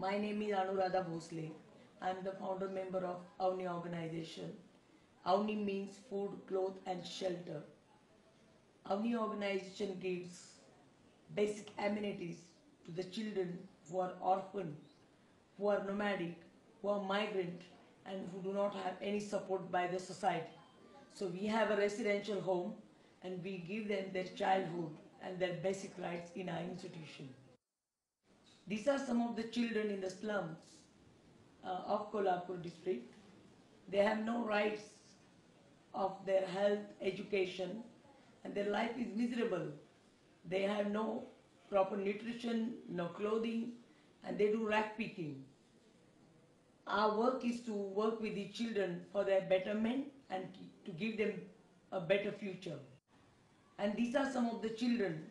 My name is Anuradha Bhosle. I am the founder member of Avani organization. Avani means food, cloth and shelter. Avani organization gives basic amenities to the children who are orphan, who are nomadic, who are migrant and who do not have any support by the society. So we have a residential home and we give them their childhood and their basic rights in our institution. These are some of the children in the slums uh, of Kolhapur district. They have no rights of their health, education, and their life is miserable. They have no proper nutrition, no clothing, and they do rag picking. Our work is to work with the children for their betterment and to give them a better future. And these are some of the children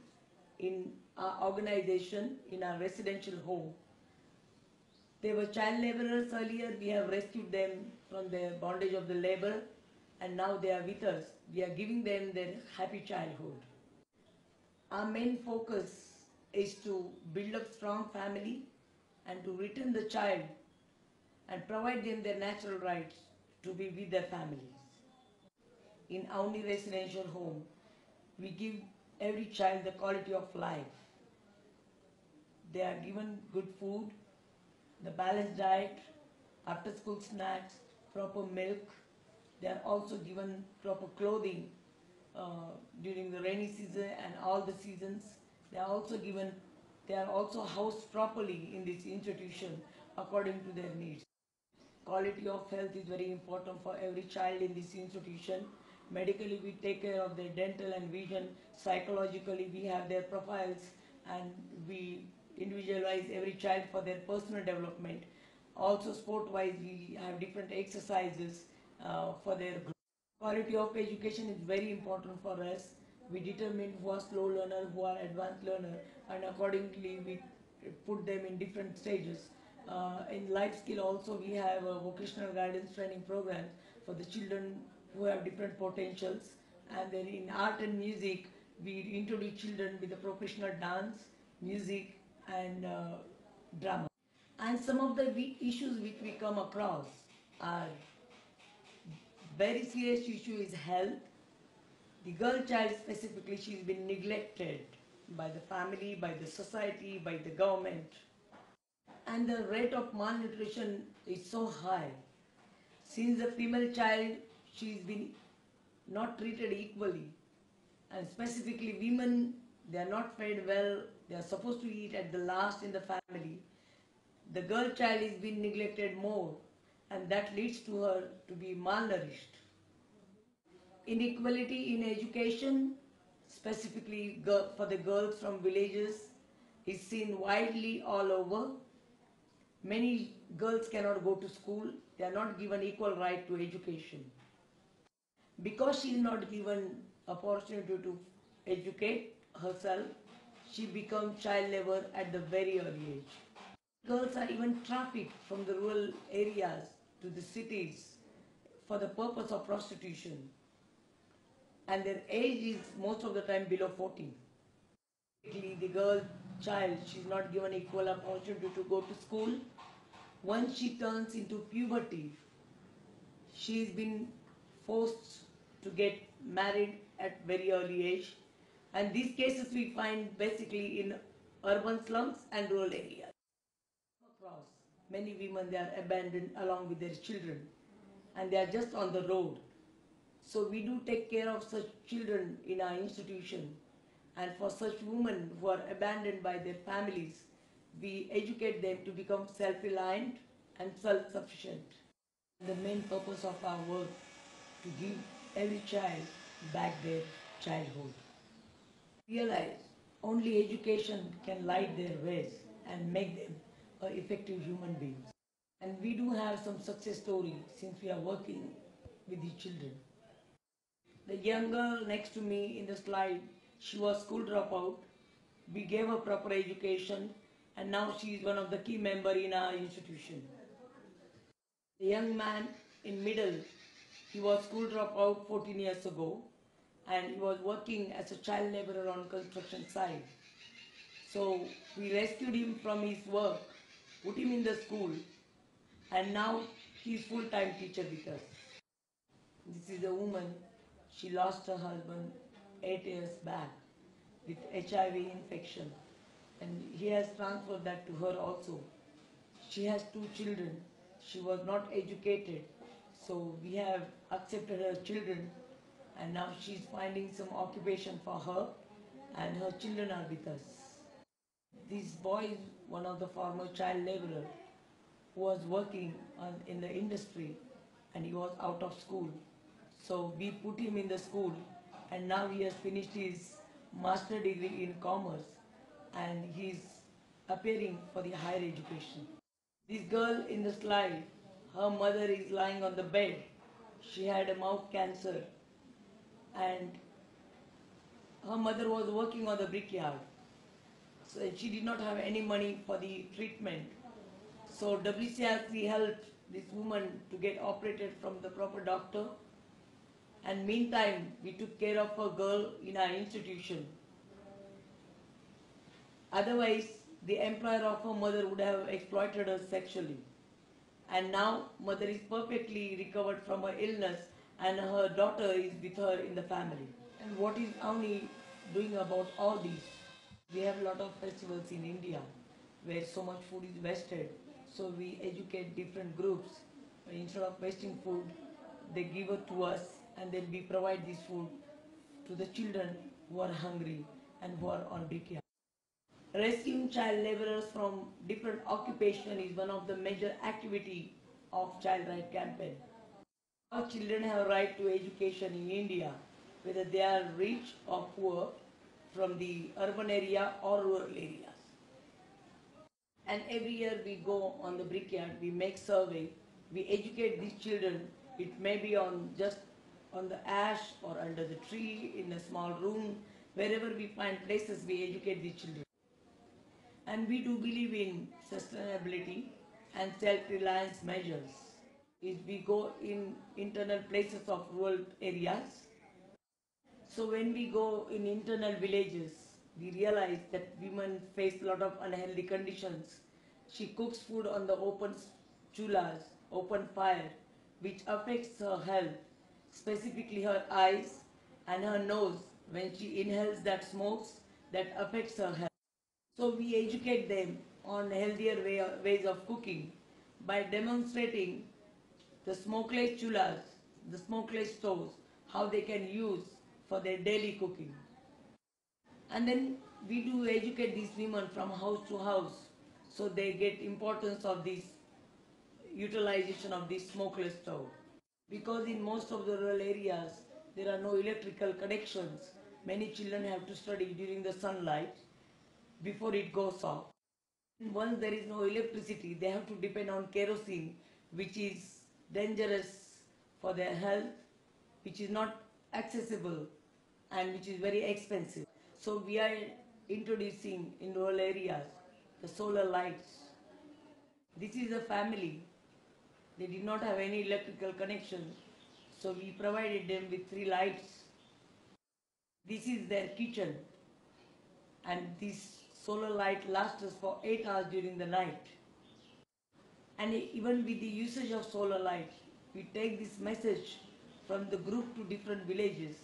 in our organization, in our residential home. They were child laborers earlier. We have rescued them from the bondage of the labor, and now they are with us. We are giving them their happy childhood. Our main focus is to build a strong family and to return the child and provide them their natural rights to be with their families. In Avani residential home, we give every child the quality of life. They are given good food, the balanced diet, after school snacks, proper milk. They are also given proper clothing uh, during the rainy season and all the seasons. They are also given, they are also housed properly in this institution according to their needs. Quality of health is very important for every child in this institution. Medically, we take care of their dental and vision. Psychologically, we have their profiles and we individualize every child for their personal development. Also, sport-wise, we have different exercises uh, for their. Quality of education is very important for us. We determine who are slow learner, who are advanced learner, and accordingly we put them in different stages. Uh, in life skill also we have a vocational guidance training program for the children who have different potentials. And then in art and music, we introduce children with the professional dance, music, and uh, drama. And some of the issues which we come across are very serious issue is health. The girl child specifically, she's been neglected by the family, by the society, by the government. And the rate of malnutrition is so high. Since the female child, she's been not treated equally. And specifically women, they are not fed well, they are supposed to eat at the last in the family. The girl child is being neglected more and that leads to her to be malnourished. Inequality in education, specifically for the girls from villages, is seen widely all over. Many girls cannot go to school, they are not given equal right to education. Because she is not given opportunity to educate herself, she becomes child labor at the very early age. Girls are even trafficked from the rural areas to the cities for the purpose of prostitution. And their age is most of the time below 14. The girl child, she's not given equal opportunity to go to school. Once she turns into puberty, she's been forced to get married at very early age. And these cases we find basically in urban slums and rural areas across. Many women they are abandoned along with their children and they are just on the road. So we do take care of such children in our institution and for such women who are abandoned by their families, we educate them to become self-reliant and self-sufficient. The main purpose of our work to give every child back their childhood. Realize only education can light their ways and make them effective human beings. And we do have some success stories since we are working with the children. The young girl next to me in the slide, she was school dropout. We gave her proper education and now she is one of the key member in our institution. The young man in middle, he was school dropout 14 years ago and he was working as a child laborer on construction site. So we rescued him from his work put him in the school, and now he's full-time teacher with us. This is a woman. She lost her husband eight years back with HIV infection, and he has transferred that to her also. She has two children. She was not educated, so we have accepted her children, and now she's finding some occupation for her, and her children are with us. This boy is one of the former child laborer who was working on, in the industry and he was out of school. So we put him in the school and now he has finished his master degree in commerce and he's appearing for the higher education. This girl in the slide, her mother is lying on the bed. She had a mouth cancer and her mother was working on the brickyard. So she did not have any money for the treatment. So WCRC helped this woman to get operated from the proper doctor. And meantime, we took care of her girl in our institution. Otherwise, the employer of her mother would have exploited her sexually. And now, mother is perfectly recovered from her illness and her daughter is with her in the family. And what is Avani doing about all this? We have a lot of festivals in India where so much food is wasted. So we educate different groups. Instead of wasting food, they give it to us and then we provide this food to the children who are hungry and who are on brickyard. Rescuing child laborers from different occupation is one of the major activity of child right campaign. Our children have a right to education in India, whether they are rich or poor, from the urban area or rural areas. And every year we go on the brickyard, we make survey, we educate these children. It may be on just on the ash or under the tree, in a small room, wherever we find places, we educate the children. And we do believe in sustainability and self-reliance measures. Is we go in internal places of rural areas. So when we go in internal villages, we realize that women face a lot of unhealthy conditions. She cooks food on the open chulas, open fire, which affects her health, specifically her eyes and her nose. When she inhales that smokes, that affects her health. So we educate them on healthier way, ways of cooking by demonstrating the smokeless chulas, the smokeless stoves, how they can use for their daily cooking. And then we do educate these women from house to house so they get importance of this utilization of this smokeless stove. Because in most of the rural areas there are no electrical connections, many children have to study during the sunlight before it goes off. Once there is no electricity, they have to depend on kerosene, which is dangerous for their health, which is not accessible, and which is very expensive. So we are introducing in rural areas the solar lights. This is a family. They did not have any electrical connection, so we provided them with three lights. This is their kitchen, and this solar light lasts us for 8 hours during the night. And even with the usage of solar light, we take this message from the group to different villages.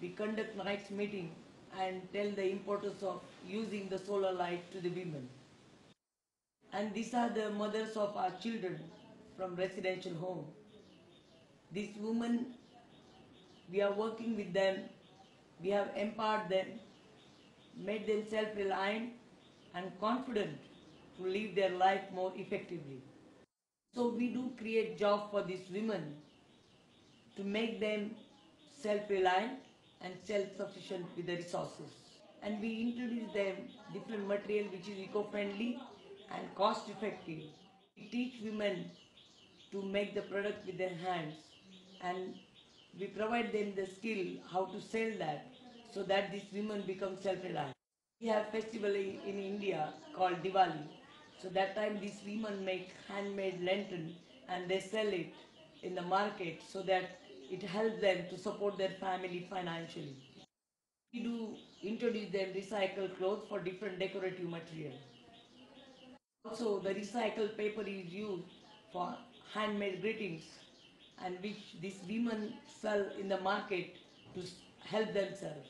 We conduct night meeting and tell the importance of using the solar light to the women. And these are the mothers of our children from residential home. These women, we are working with them, we have empowered them, made them self-reliant and confident to live their life more effectively. So we do create job for these women to make them self-reliant and self-sufficient with the resources. And we introduce them different material which is eco-friendly and cost-effective. We teach women to make the product with their hands and we provide them the skill how to sell that so that these women become self-reliant. We have festival in, in India called Diwali. So that time these women make handmade lantern and they sell it in the market so that it helps them to support their family financially. We do introduce them recycled clothes for different decorative material. Also, the recycled paper is used for handmade greetings and which these women sell in the market to help themselves.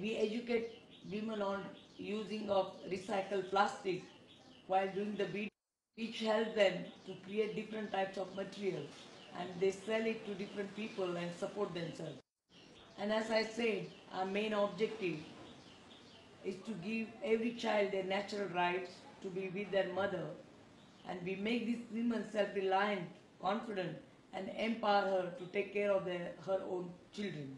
We educate women on using of recycled plastic while doing the video, which help them to create different types of material and they sell it to different people and support themselves. And as I said, our main objective is to give every child their natural rights to be with their mother and we make these women self-reliant, confident and empower her to take care of their, her own children.